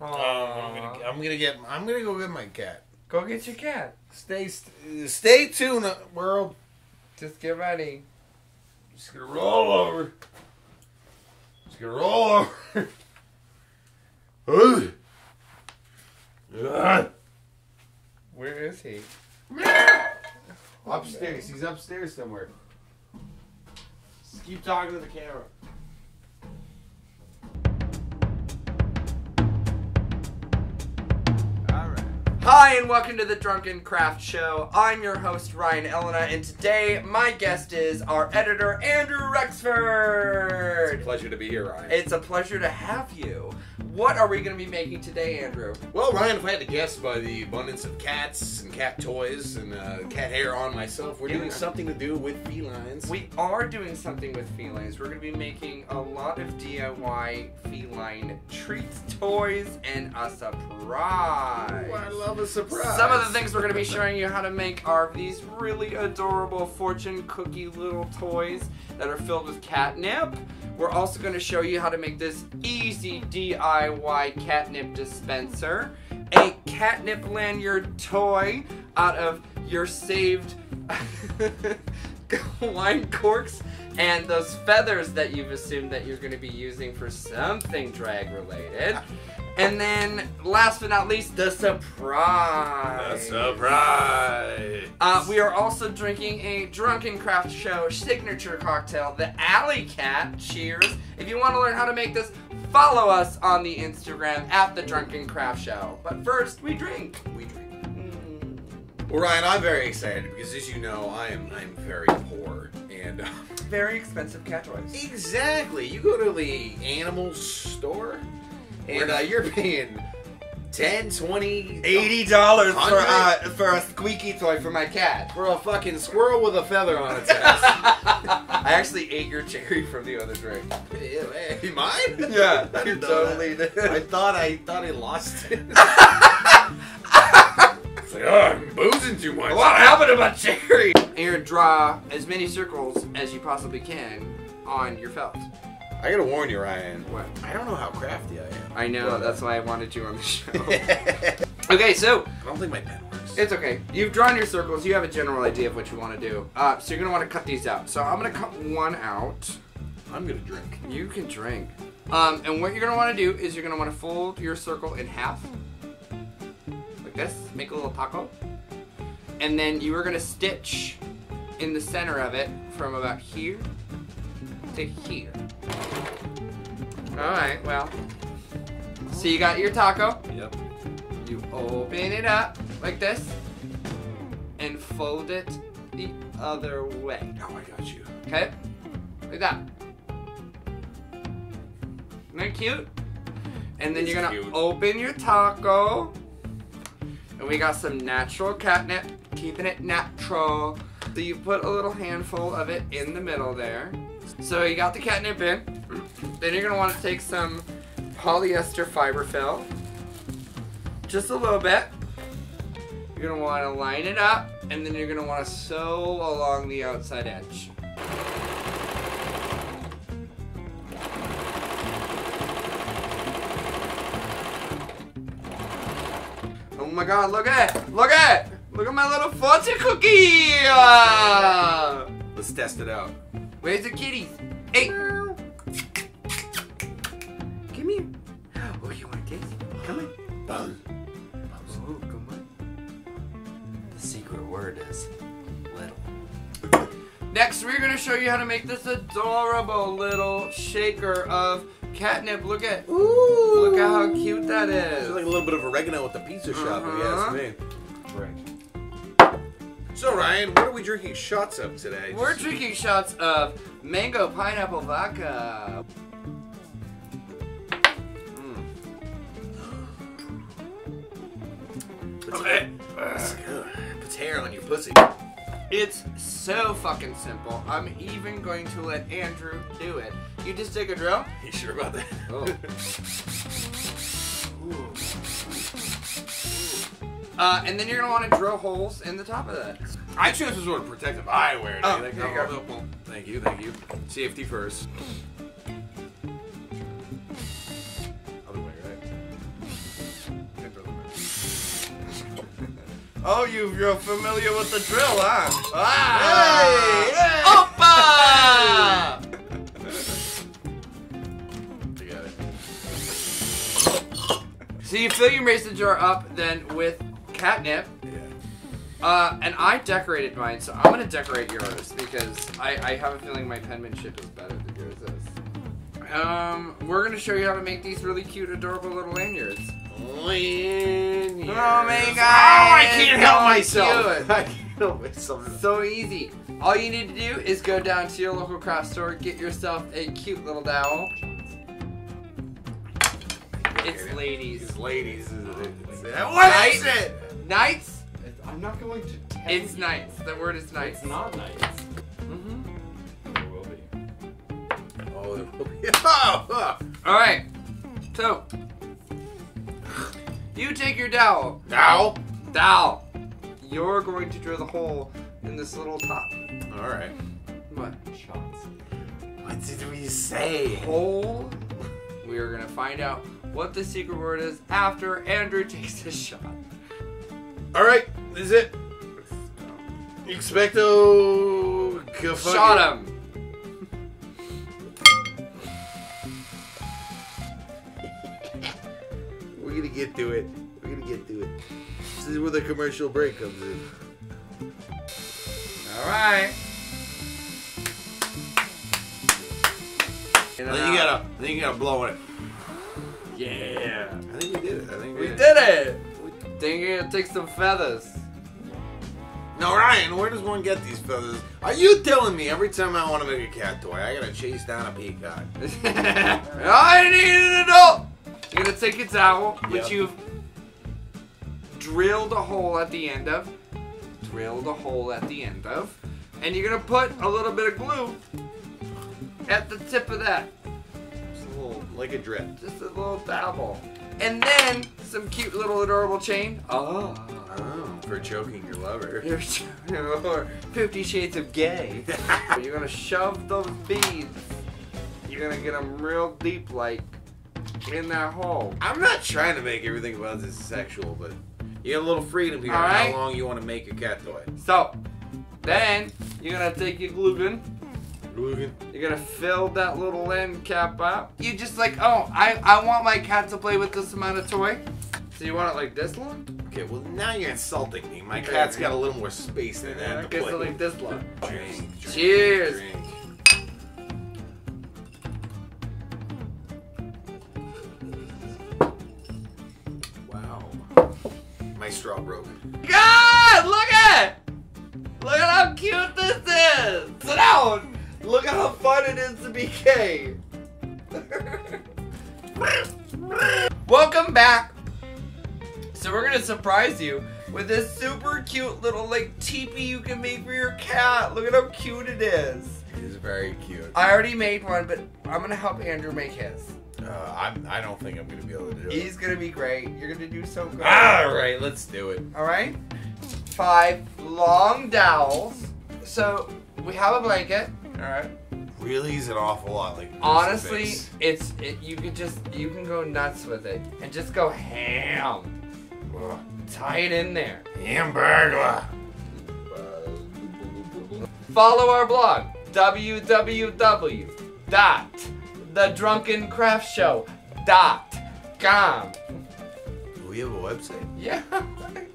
Oh, I'm gonna, I'm gonna get. I'm gonna go get my cat. Go get your cat. Stay, st- stay tuned, uh, world. Just get ready. Just gonna roll over. Just gonna roll over. Ugh. Ugh. Where is he? upstairs. He's upstairs somewhere. Just keep talking to the camera. Hi, and welcome to the Drunken Craft Show. I'm your host, Ryan Elena, and today my guest is our editor, Andrew Rexford. It's a Pleasure to be here, Ryan. It's a pleasure to have you. What are we going to be making today, Andrew? Well, Ryan, if I had to guess by the abundance of cats and cat toys and uh, cat hair on myself, we're doing something to do with felines. We are doing something with felines. We're going to be making a lot of DIY feline treats, toys, and a surprise. Ooh, I love surprise. Some of the things we're going to be showing you how to make are these really adorable fortune cookie little toys that are filled with catnip. We're also going to show you how to make this easy DIY catnip dispenser, a catnip lanyard toy out of your saved wine corks and those feathers that you've assumed that you're going to be using for something drag related. And then, last but not least, the A surprise. surprise. Uh, we are also drinking a Drunken Craft Show signature cocktail, the Alley Cat. Cheers. If you want to learn how to make this, follow us on the Instagram at the Drunken Craft Show. But first, we drink. we drink. Mm. Well, Ryan, I'm very excited because, as you know, I am I'm very poor, and uh, Very expensive cat toys. exactly, you go to the animal store, and uh, you're paying 10 20 Eighty dollars for uh, for a squeaky toy for my cat. for a fucking squirrel with a feather on its head. I actually ate your cherry from the other drink. Ew, hey, mine? Yeah, I you totally that. did. I thought I thought I lost it. it's like, oh, I'm boozing too much. What happened to my cherry? And you're draw as many circles as you possibly can on your felt. I gotta warn you, Ryan. What? I don't know how crafty I am. I know, that's why I wanted you on the show. Okay, so I don't think my pen works. it's okay. You've drawn your circles. You have a general idea of what you want to do. Uh, so you're gonna want to cut these out. So I'm gonna cut one out. I'm gonna drink. You can drink. Um, and what you're gonna want to do is you're gonna want to fold your circle in half, like this. Make a little taco, and then you are gonna stitch in the center of it from about here to here. All right. Well, so you got your taco. Yep. You open it up like this and fold it the other way. Oh, I got you. Okay? Like that. Isn't that cute? And then It's you're gonna cute. open your taco. And we got some natural catnip, keeping it natural. So you put a little handful of it in the middle there. So you got the catnip in. Then you're gonna want to take some polyester fiber fill. Just a little bit. You're gonna want to line it up, and then you're gonna want to sew along the outside edge. Oh my god, look at it! Look at it! Look at my little fortune cookie! Ah! Let's test it out. Where's the kitties? Hey! Come here. Oh, you want a kiss? Come here. Buzz. Oh, come on. The secret word is little. Next, we're gonna show you how to make this adorable little shaker of catnip. Look at, Ooh. look at how cute that is. It's like a little bit of oregano at the pizza shop, if you Uh-huh. ask me. So, Ryan, what are we drinking shots of today? We're drinking shots of mango pineapple vodka. Mm. Okay. Puts hair on your pussy. It's so fucking simple. I'm even going to let Andrew do it. You just take a drill. You sure about that? Oh. Uh, and then you're gonna want to drill holes in the top of that. I chose this sort of protective eyewear. Oh, like, you oh, Thank you, thank you. Safety first. Other way, right? oh, you, you're familiar with the drill, huh? Ah! Hey! hey! Opa! So you fill your mason jar up then with catnip. Yeah. Uh, and I decorated mine, so I'm gonna decorate yours because I, I have a feeling my penmanship is better than yours is. Um, we're gonna show you how to make these really cute, adorable little lanyards. Lanyards. Oh my god! Oh, I can't help so myself. cute. I can't help myself. So easy. All you need to do is go down to your local craft store, get yourself a cute little dowel. It's ladies. It's ladies. Isn't it? What is it? Nights? I'm not going to tell It's you. nights. The word is nights. It's not nice. hmm There will be. Oh, there will be- oh. All right. So you take your dowel. Now. Dowel. You're going to drill the hole in this little top. All right. What? Shots. What did we say? Hole. We are gonna find out what the secret word is after Andrew takes his shot. All right. This is it. Expecto. Cafuck- Shot him. We're gonna get to it. We're gonna get to it. This is where the commercial break comes in. All right. I think you gotta. I think you gotta blow it. Yeah. I think we did it. I think We did it. Think you're gonna take some feathers. No, Ryan, where does one get these feathers? Are you telling me every time I want to make a cat toy, I gotta chase down a peacock? I need an adult. You're gonna take a dowel, which you've drilled a hole at the end of, drilled a hole at the end of, and you're gonna put a little bit of glue at the tip of that, Just a little, like a drip. just a little dabble, and then some cute little adorable chain. Oh. Oh, for choking your lover. You're or Fifty Shades of Gay. You're gonna shove those beads. You're gonna get them real deep, like in that hole. I'm not trying to make everything about this sexual, but you got a little freedom here on right. how long you want to make a cat toy. So, then you're gonna take your glue gun. You're gonna fill that little end cap up. You just like, oh, I I want my cat to play with this amount of toy. So you want it like this long? Okay, well now you're insulting me. My cat's got a little more space than that Okay, so like this long. Drink, drink, Cheers. drink. Wow. My straw broke. God, look at Look at how cute this is! Sit down! Look at how fun it is to be gay! Welcome back! So we're gonna surprise you with this super cute little like teepee you can make for your cat. Look at how cute it is. It is very cute. I already made one, but I'm gonna help Andrew make his. Uh, I'm, I don't think I'm gonna be able to do it. He's gonna be great. You're gonna do so good. All right, let's do it. All right. Five long dowels. So we have a blanket. All right. Really is an awful lot. Like Honestly, it's it, you can just you can go nuts with it and just go ham. Tie it in there. Hamburger. Follow our blog www.thedrunkencraftshow.com. We oh, have a website? Yeah,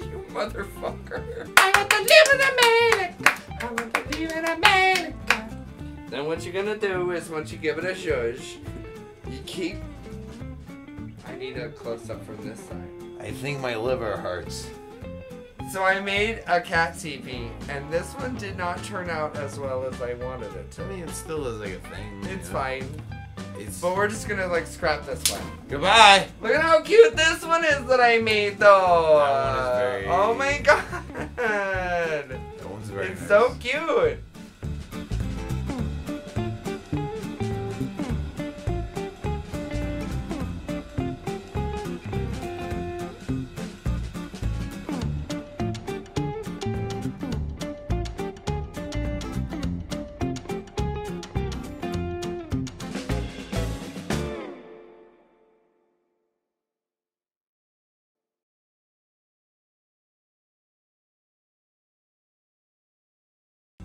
you motherfucker. I want to live in America. I want to live in America. Then what you're gonna do is once you give it a zhuzh, you keep. I need a close up from this side. I think my liver hurts. So I made a cat teepee, and this one did not turn out as well as I wanted it I to. mean, it still is like a thing. It's know? fine, It's but we're just gonna like scrap this one. goodbye. Look at how cute this one is that I made, though. That one is oh very- Oh my god. That one's very It's nice. so cute.